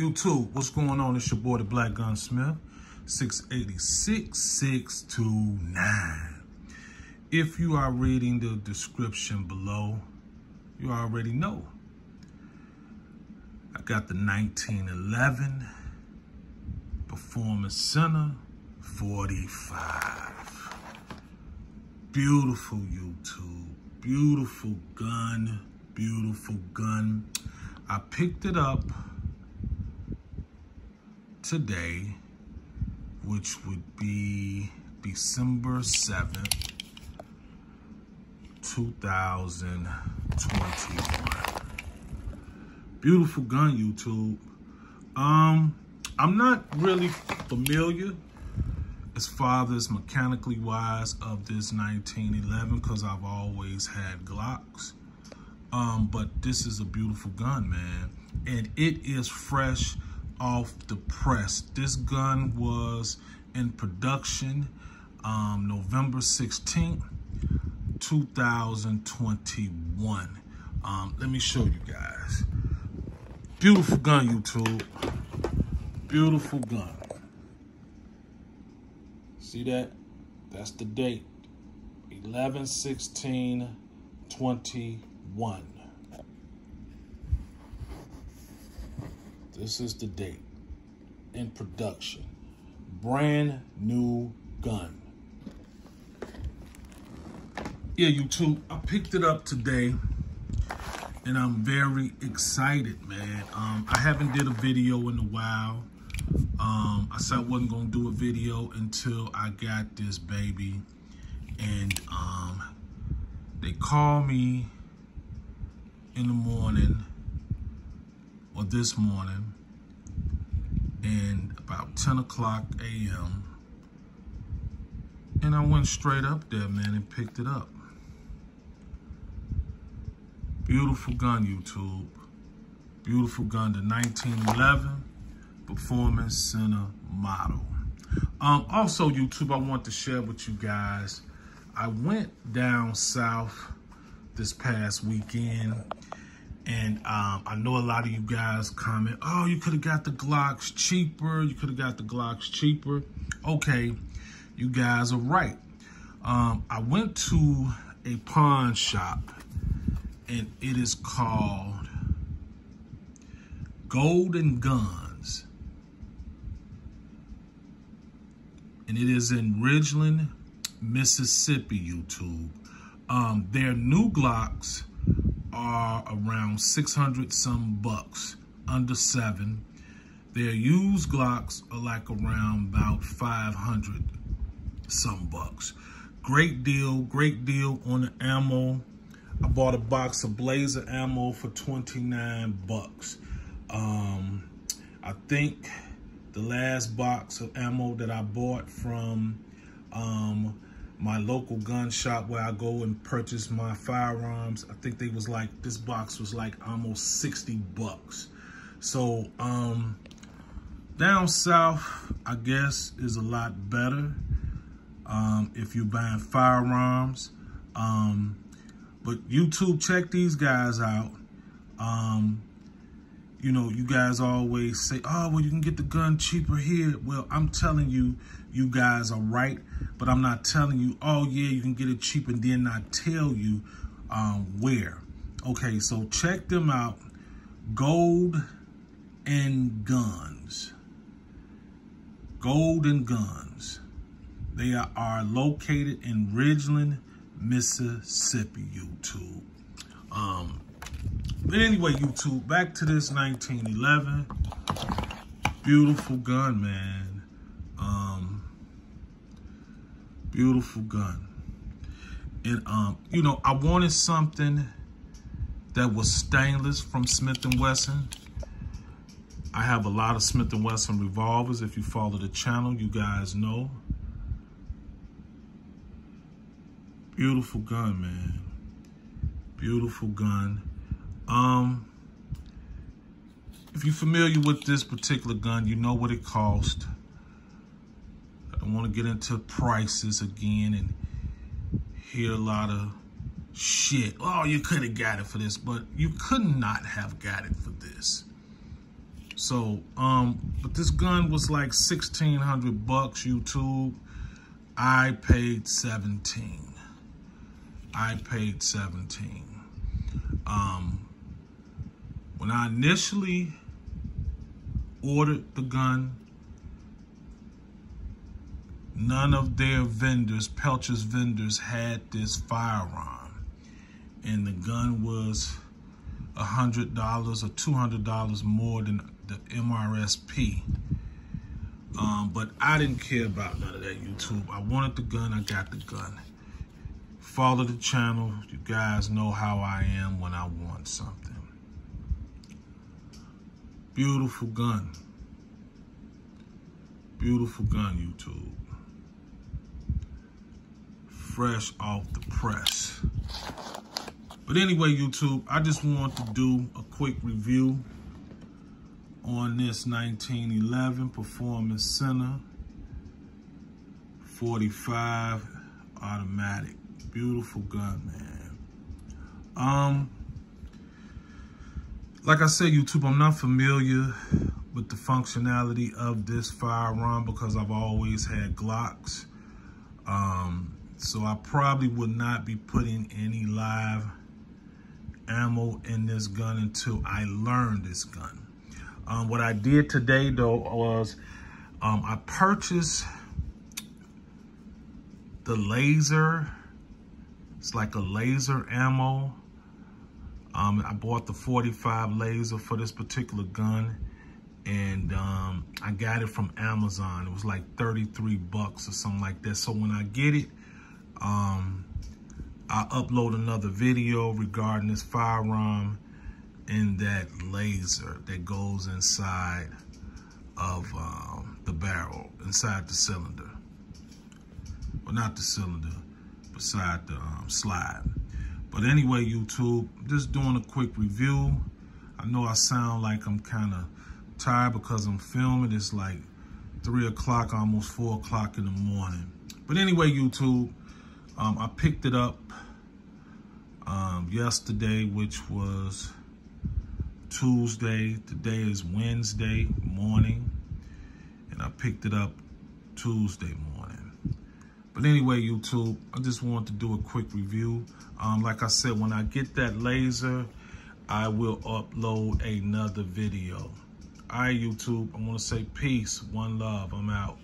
YouTube, what's going on? It's your boy, the Black Gunsmith, 686-629. If you are reading the description below, you already know. I got the 1911 Performance Center 45. Beautiful YouTube, beautiful gun, beautiful gun. I picked it up today, which would be December 7th, 2021. Beautiful gun, YouTube. Um, I'm not really familiar as far as mechanically wise of this 1911 because I've always had Glocks. Um, but this is a beautiful gun, man. And it is fresh off the press. This gun was in production um, November 16th, 2021. Um, let me show you guys. Beautiful gun, YouTube. Beautiful gun. See that? That's the date. 11 16 21. This is the date in production. Brand new gun. Yeah, YouTube, I picked it up today and I'm very excited, man. Um, I haven't did a video in a while. Um, I said I wasn't gonna do a video until I got this baby. And um, they called me in the morning this morning and about 10 o'clock a.m. And I went straight up there, man, and picked it up. Beautiful gun, YouTube. Beautiful gun, the 1911 Performance Center model. Um, also, YouTube, I want to share with you guys, I went down south this past weekend and um, I know a lot of you guys comment, oh, you could have got the Glocks cheaper. You could have got the Glocks cheaper. Okay, you guys are right. Um, I went to a pawn shop and it is called Golden Guns. And it is in Ridgeland, Mississippi, YouTube. Um, their new Glocks are around 600 some bucks, under seven. Their used Glocks are like around about 500 some bucks. Great deal, great deal on the ammo. I bought a box of Blazer ammo for 29 bucks. Um, I think the last box of ammo that I bought from um, my local gun shop where I go and purchase my firearms. I think they was like, this box was like almost 60 bucks. So, um, down south, I guess, is a lot better um, if you're buying firearms. Um, but YouTube, check these guys out. Um, you know, you guys always say, oh, well, you can get the gun cheaper here. Well, I'm telling you, you guys are right. But I'm not telling you, oh, yeah, you can get it cheap and then not tell you um, where. Okay, so check them out. Gold and Guns. Gold and Guns. They are, located in Ridgeland, Mississippi, YouTube. Um, but anyway, YouTube, back to this 1911. Beautiful gun, man. Um, beautiful gun. And, um, you know, I wanted something that was stainless from Smith & Wesson. I have a lot of Smith & Wesson revolvers. If you follow the channel, you guys know. Beautiful gun, man. Beautiful gun. Um, if you're familiar with this particular gun, you know what it cost. I don't want to get into prices again and hear a lot of shit. Oh, you could have got it for this, but you could not have got it for this. So, um, but this gun was like 1600 bucks YouTube. I paid 17. I paid 17. Um, when I initially ordered the gun, none of their vendors, Pelcher's vendors, had this firearm. And the gun was $100 or $200 more than the MRSP. Um, but I didn't care about none of that YouTube. I wanted the gun, I got the gun. Follow the channel. You guys know how I am when I want something. Beautiful gun. Beautiful gun, YouTube. Fresh off the press. But anyway, YouTube, I just want to do a quick review on this 1911 Performance Center 45 automatic. Beautiful gun, man. Um, like I said, YouTube, I'm not familiar with the functionality of this firearm because I've always had Glocks. Um, so I probably would not be putting any live ammo in this gun until I learned this gun. Um, what I did today though was um, I purchased the laser. It's like a laser ammo. Um, I bought the 45 laser for this particular gun and um, I got it from Amazon. It was like 33 bucks or something like that. So when I get it, um, I'll upload another video regarding this firearm and that laser that goes inside of um, the barrel, inside the cylinder. Well, not the cylinder, beside the um, slide. But anyway, YouTube, just doing a quick review. I know I sound like I'm kind of tired because I'm filming. It's like 3 o'clock, almost 4 o'clock in the morning. But anyway, YouTube, um, I picked it up um, yesterday, which was Tuesday. Today is Wednesday morning. And I picked it up Tuesday morning. But anyway, YouTube, I just wanted to do a quick review. Um, like I said, when I get that laser, I will upload another video. All right, YouTube, I want to say peace, one love, I'm out.